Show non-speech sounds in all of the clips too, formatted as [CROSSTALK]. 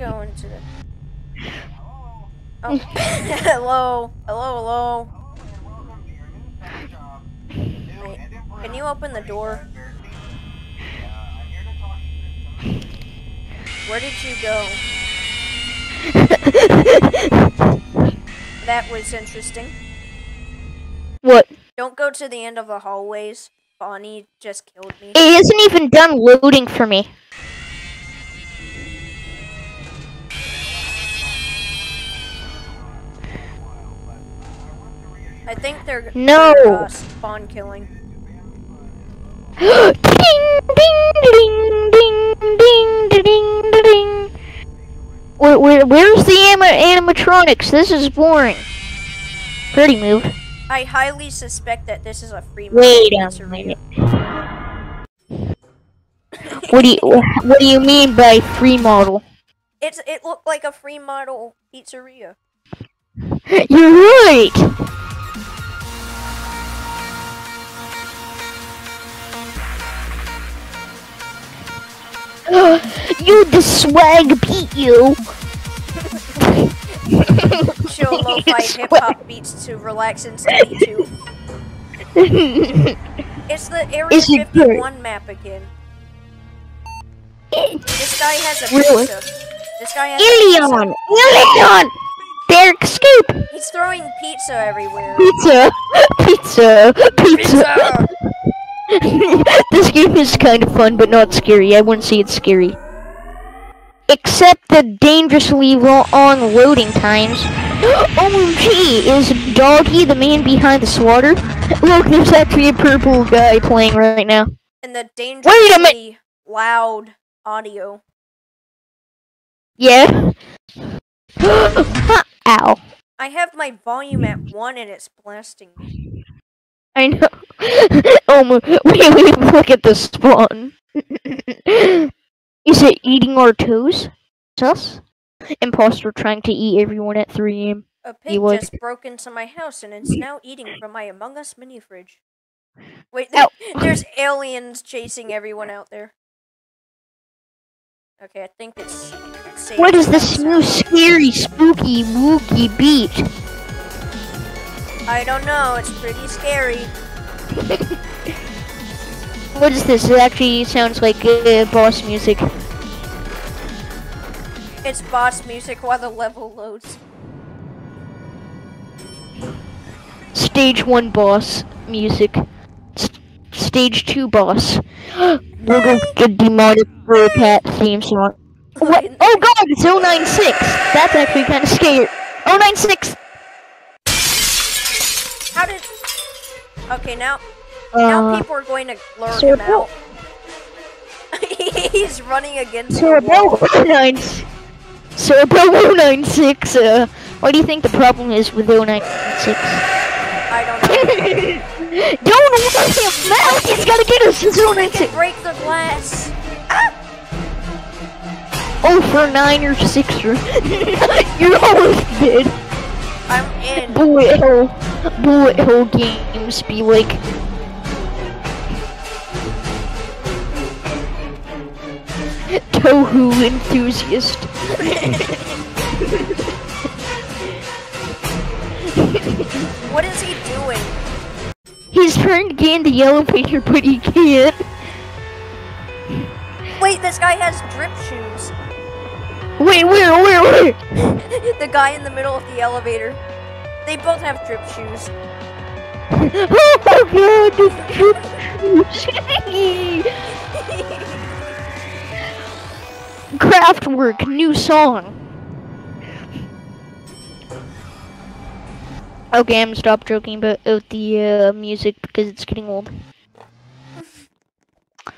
going [LAUGHS] to the. Oh, [LAUGHS] hello, hello, hello. Wait, can you open the door? Where did you go? That was interesting. what? Don't go to the end of the hallways. Bonnie just killed me. It isn't even done loading for me. I think they're No. they're, uh, spawn killing. [GASPS] ding, ding, ding, ding, ding, ding, ding, ding. Where, where, where's the anima- animatronics? This is boring. Pretty move. I highly suspect that this is a free Wait a minute. What do you What do you mean by free model? It's it looked like a free model pizzeria. [LAUGHS] You're right. [SIGHS] you the swag beat you. Chill lo-fi hip hop beats to relax and study to. [LAUGHS] It's the Area Is it 51 map again. This guy has a Really? pizza. This guy has a pizza. Ilion! Ilion! Derek, escape! He's throwing pizza everywhere. Pizza! [LAUGHS] Pizza! Pizza! Pizza! [LAUGHS] this game is kind of fun, but not scary. I wouldn't say it's scary. Except the dangerously long loading times. [GASPS] OMG! Is Doggy the man behind the slaughter? [LAUGHS] Look, there's actually a purple guy playing right now. And the Wait a minute. dangerously loud audio. Yeah? [GASPS] Ow. I have my volume at 1 and it's blasting me. I know. [LAUGHS] oh my, [LAUGHS] wait, wait, look at the spawn. [LAUGHS] Is it eating our toes? It's us? Imposter trying to eat everyone at 3 a.m. A He pig just broke into my house and it's now eating from my Among Us mini fridge. Wait, there's aliens chasing everyone out there. Okay, I think it's safe. What is this new scary, spooky, wookie beat? I don't know. It's pretty scary. [LAUGHS] What is this? It actually sounds like uh, boss music. It's boss music while the level loads. Stage 1 boss music. S- stage 2 boss. [GASPS] Little good demonic fur cat theme song. What? Oh god, it's 096! That's actually kind of scary. 096! How did? Okay, now now Uh, people are going to lure so him out. [LAUGHS] He's running against the Cerebral wall. 096. Cerebral 096, uh, what do you think the problem is with 096? I don't know. [LAUGHS] Don't let him out! He's gotta get us! It's 096! can break the glass. Oh, for 9 or 6 or... [LAUGHS] You're almost dead. I'm in. Bullet hell. Bullet hell games be like... Touhou enthusiast. [LAUGHS] What is he doing? He's trying to get in the elevator, but he can't. Wait, this guy has drip shoes. Wait, where, where, where? the guy in the middle of the elevator. They both have drip shoes. [LAUGHS] Oh my god, the drip Kraftwerk, new song. Okay, I'm stop joking about the uh, music because it's getting old.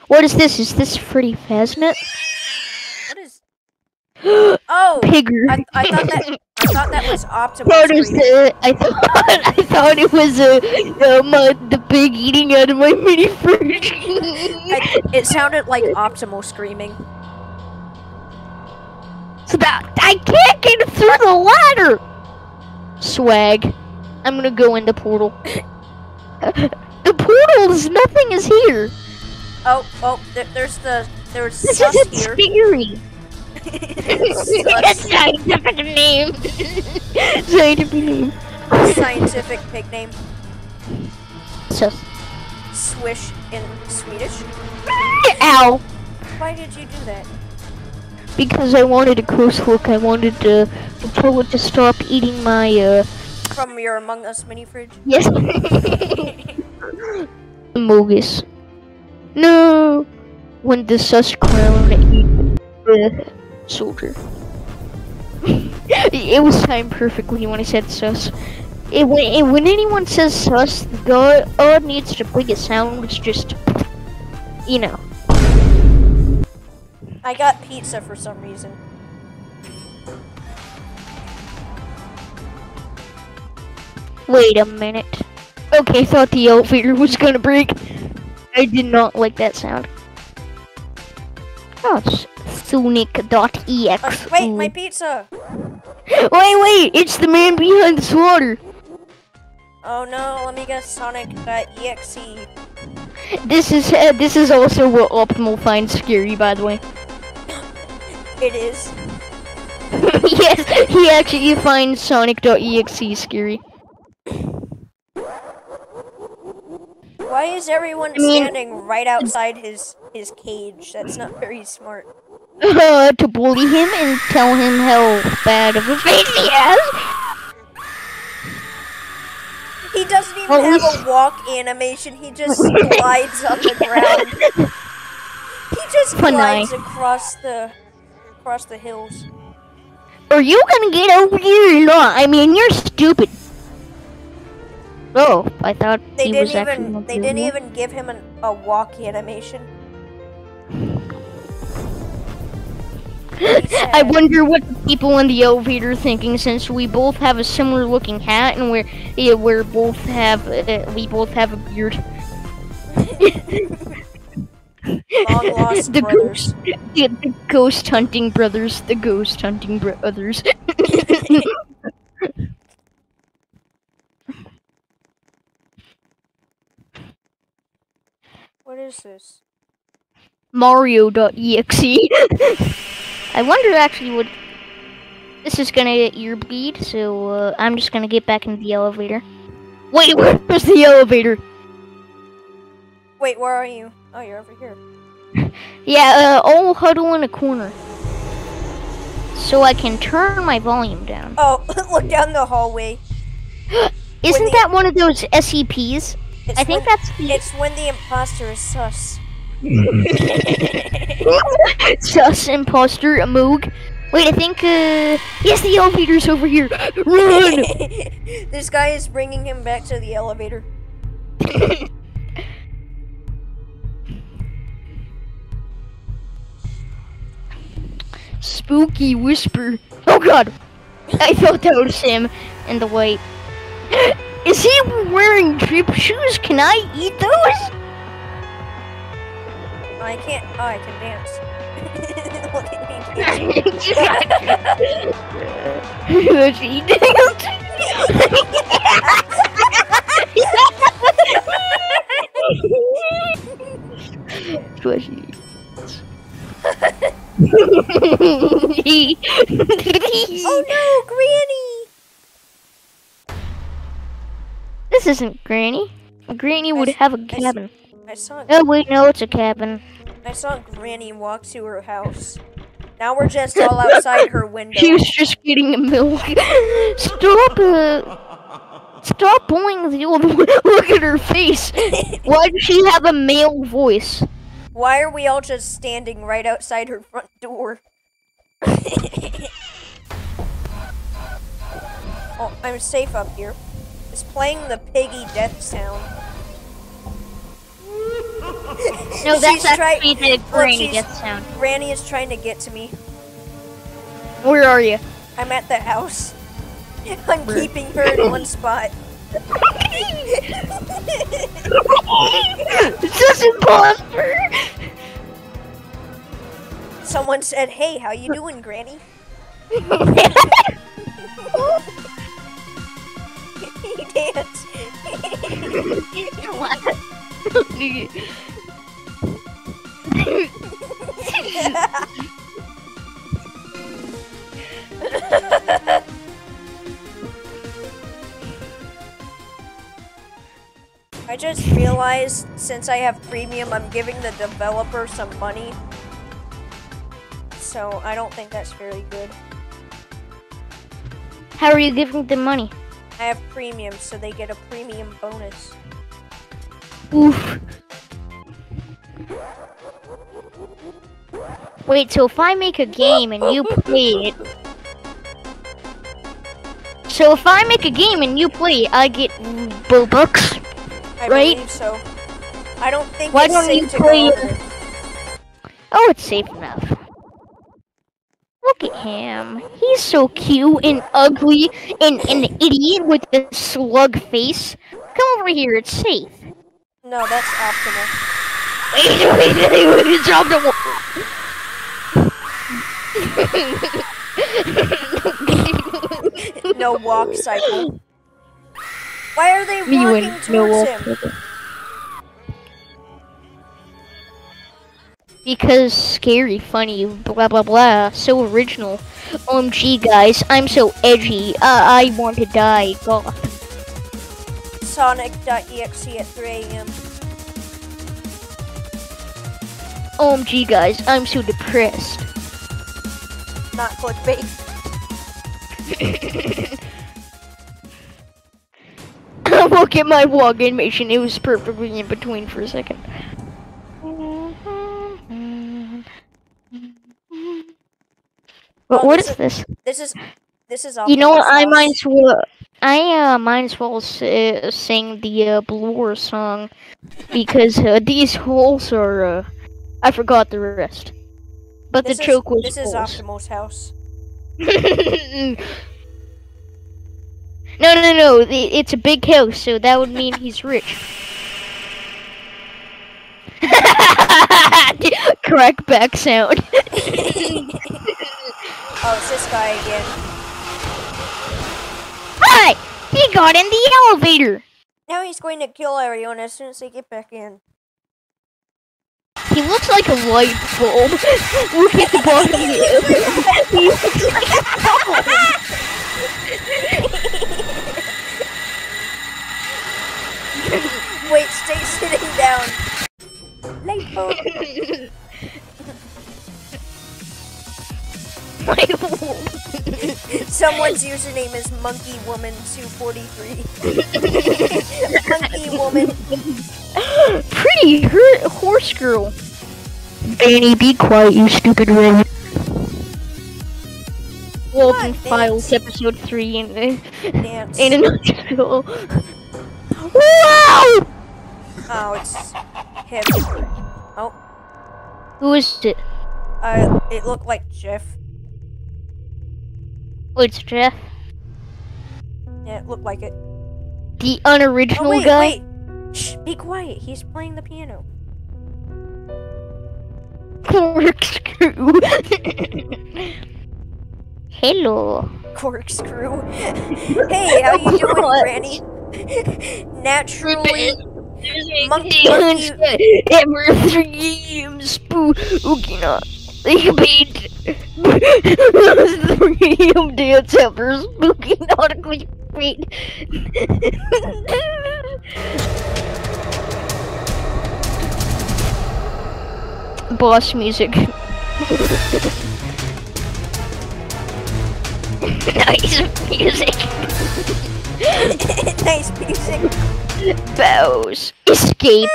What is this? Is this Freddy Faznet? Is? Oh, Pigger. I, I thought that I thought that was Optimus. Is I thought [LAUGHS] I thought it was uh, um, uh, the pig eating out of my mini fridge. I, it sounded like Optimal screaming. So that I can't get through the ladder. Swag. I'm gonna go in the portal. [LAUGHS] the portal is nothing is here. Oh, oh, there, there's the there's This isn't here. scary. Sus. [LAUGHS] Scientific name. [LAUGHS] Scientific name. Scientific pig name. Sus. Swish in Swedish. [LAUGHS] Ow. Why did you do that? Because I wanted a close look. I wanted to, to tell it to stop eating my, uh, From your Among Us mini fridge? yes. Mogus. No. When the sus clown ate the soldier. [LAUGHS] it was timed perfectly when I said sus. It, when, it, when anyone says sus, God, it needs to play a sound is just, you know. I got pizza for some reason. Wait a minute. Okay, I thought the elevator was gonna break. I did not like that sound. Oh, it's Sonic.exe. Uh, wait, my pizza! Wait, wait! It's the man behind the slaughter. Oh no, let me guess Sonic.exe. This is uh, this is also what Optimal finds scary, by the way. [COUGHS] It is. [LAUGHS] yes, he actually finds Sonic.exe scary. Why is everyone mean- standing right outside his his cage? That's not very smart. Uh, [LAUGHS] to bully him and tell him how bad of a face [LAUGHS] he [LAUGHS] has. He doesn't even Well, have a walk animation. He just glides on the ground. He just Funny. glides across the across the hills. Are you gonna get over here or not? I mean, you're stupid. Oh, I thought They he didn't was actually. even they didn't even give him an, a walk animation. I wonder what the people in the elevator are thinking since we both have a similar looking hat and we're yeah, we're both have uh, we both have a beard. The brothers. ghost, the, the ghost hunting brothers, the ghost hunting brothers. What is this? Mario.exe. [LAUGHS] I wonder actually what. This is gonna get ear bleed, so uh, I'm just gonna get back into the elevator. Wait, [LAUGHS] where's the elevator? Wait, where are you? Oh, you're over here. [LAUGHS] Yeah, uh, I'll huddle in a corner. So I can turn my volume down. Oh, [LAUGHS] look down the hallway. [GASPS] Isn't that one of those SCPs? I think when, that's the it's when the imposter is sus. Sus imposter, moog. Wait, I think, uh, yes, the elevator's over here. Run! [LAUGHS] this guy is bringing him back to the elevator. [LAUGHS] Spooky whisper. Oh god! I thought that was him in the white. [GASPS] Is he wearing drip shoes? Can I eat those? Oh, I can't. Oh, I can dance. [LAUGHS] Look at me [LAUGHS] he dance? Oh no, Granny! This isn't Granny. Granny would I have a cabin. I saw. Oh wait, no, it's a cabin. I saw Granny walk to her house. Now we're just all [LAUGHS] outside her window. She was just getting a milk. Stop uh, Stop bullying the old. [LAUGHS] Look at her face. Why does she have a male voice? Why are we all just standing right outside her front door? [LAUGHS] oh, I'm safe up here. It's playing the piggy death sound. No, that's actually the granny death sound. Granny is trying to get to me. Where are you? I'm at the house. [LAUGHS] I'm Where? keeping her in one spot. [LAUGHS] Just imposter. Someone said, "Hey, how you doing, Granny?" [LAUGHS] he danced. I just realized since I have premium, I'm giving the developer some money. So I don't think that's very good. How are you giving them money? I have premium, so they get a premium bonus. Oof. Wait, so if I make a game and you play it. So if I make a game and you play it, I get Robux. I Right? so. I don't think Why it's don't safe you to play it? Oh, it's safe enough. Look at him. He's so cute and ugly and an idiot with a slug face. Come over here, it's safe. No, that's optimal. Wait, wait, wait, wait, it's optimal. No walk cycle. Why are they Me walking towards No him? walk. Because scary, funny, blah blah blah, so original. OMG, guys, I'm so edgy. Uh, I want to die. God. Sonic.exe at 3 a.m. OMG, guys, I'm so depressed. Not clickbait. [LAUGHS] Look at my vlog animation. It was perfectly in between for a second. But Oh, what this is this? This is this is You know what? I might as well. I uh, might as well s- uh, sing the uh, Blur song because uh, these holes are. Uh, I forgot the rest, but This the joke was This is. Optimus house. [LAUGHS] no, no, no. It's a big house, so that would mean he's rich. [LAUGHS] Correct back sound. [LAUGHS] Oh, it's this guy again. Hi! He got in the elevator. Now he's going to kill everyone as soon as they get back in. He looks like a light bulb. [LAUGHS] Look at the bottom of. He looks [LAUGHS] like Wait, stay sitting down. Light bulb. light bulb. [LAUGHS] Someone's username is Monkey Woman 243. Monkey Woman. Pretty horse girl. Danny, be quiet, you stupid rabbit. Walten What? Files, episode 3 in, Dance. in a nutshell. Wow! Oh, it's him. Oh, Who is it? uh, it looked like Jeff. Oh, it's Jeff. Yeah, it looked like it. The Oh, unoriginal wait, guy. wait. Shh, be quiet. He's playing the piano. Corkscrew. Hello. Corkscrew. hey, how you doing, What? Granny? Naturally, Monkey- Monkey monkey- Ever three AM spooky not. They made three AM dance after spooky nautically [LAUGHS] [LAUGHS] wait. Boss music. [LAUGHS] nice music. [LAUGHS] nice music. Bows. Escape.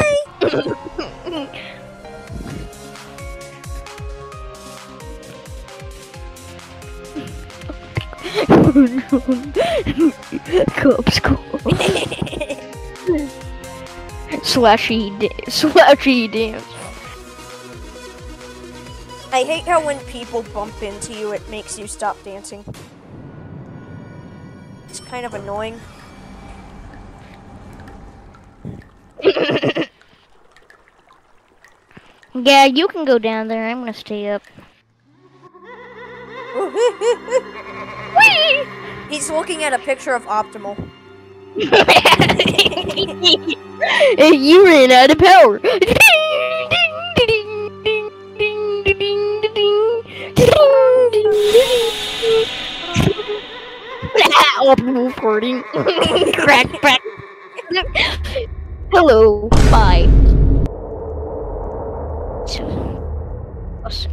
Cops. [LAUGHS] Slashy, da- slashy dance. I hate how when people bump into you, it makes you stop dancing. It's kind of annoying. [COUGHS] Yeah, you can go down there. I'm gonna stay up. Whee! [LAUGHS] He's looking at a picture of Optimal. [LAUGHS] you ran out of power. [LAUGHS] optimal farting. crack, crack. Hello, bye. Sus.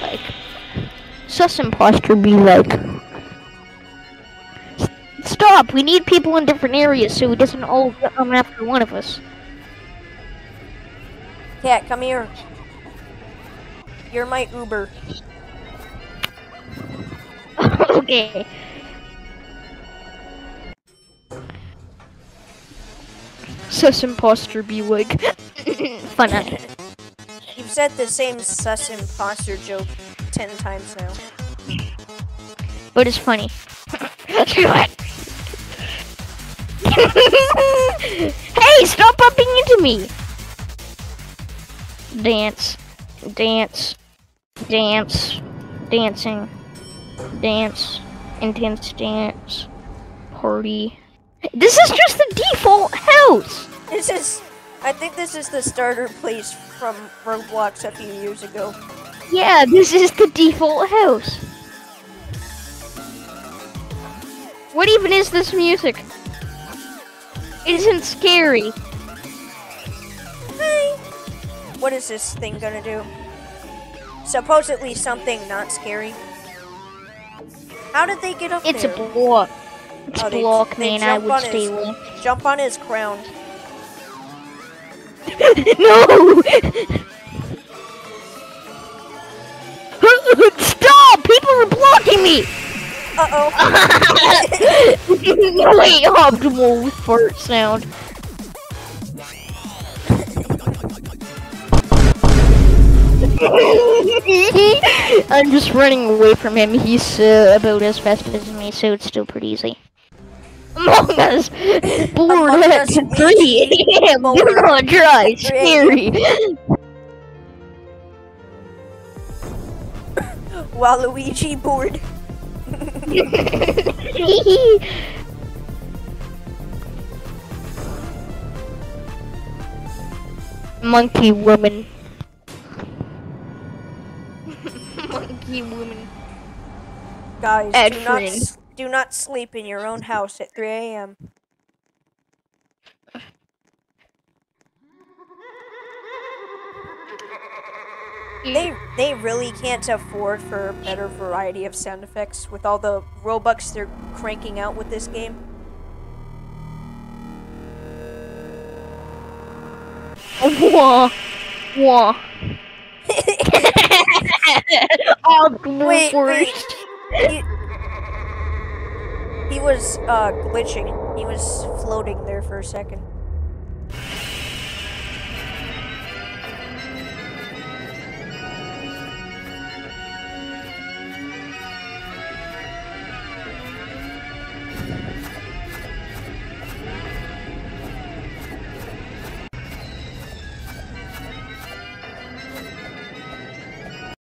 Like, sus imposter be like. Stop! We need people in different areas so he doesn't all come after one of us. Cat, come here. You're my Uber. [LAUGHS] okay. Sus imposter be like [LAUGHS] fun. You've said the same sus imposter joke ten times now. But it's funny. [LAUGHS] hey, stop bumping into me! Dance, dance, dance, dancing, dance, intense dance, party. This is just the default house! This is, I think this is the starter place from Roblox a few years ago. Yeah, this is the default house. What even is this music? It isn't scary. Hey, what is this thing gonna do? Supposedly something not scary. How did they get up It's there? a block. It's Oh, they- block, they man. I would stay his- away. Jump on his crown. [LAUGHS] no! [LAUGHS] Stop! People are blocking me! Uh oh. [LAUGHS] Wait, optimal fart sound. [LAUGHS] I'm just running away from him. He's uh, about as fast as me, so it's still pretty easy. Among Us, bored Among at [LAUGHS] Us, three. Yeah, bored. do not try. Scary. [LAUGHS] Waluigi board. Monkey woman. Monkey woman. Guys, Ed do not Friend. s- do not sleep in your own house at 3 a.m. They they really can't afford for a better variety of sound effects with all the Robux they're cranking out with this game. Wah. Wah. [LAUGHS] Wait, wait. he, he was uh glitching. He was floating there for a second.